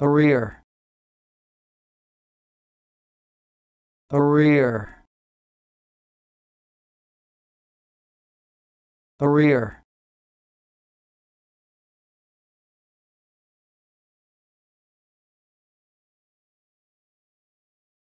arrear arrear arrear